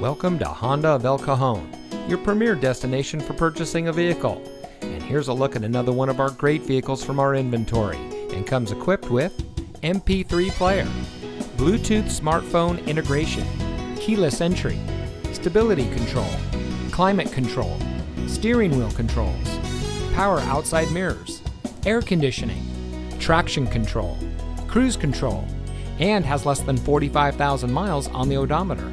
Welcome to Honda of El Cajon, your premier destination for purchasing a vehicle. And here's a look at another one of our great vehicles from our inventory and comes equipped with MP3 player, Bluetooth smartphone integration, keyless entry, stability control, climate control, steering wheel controls, power outside mirrors, air conditioning, traction control, cruise control, and has less than 45,000 miles on the odometer.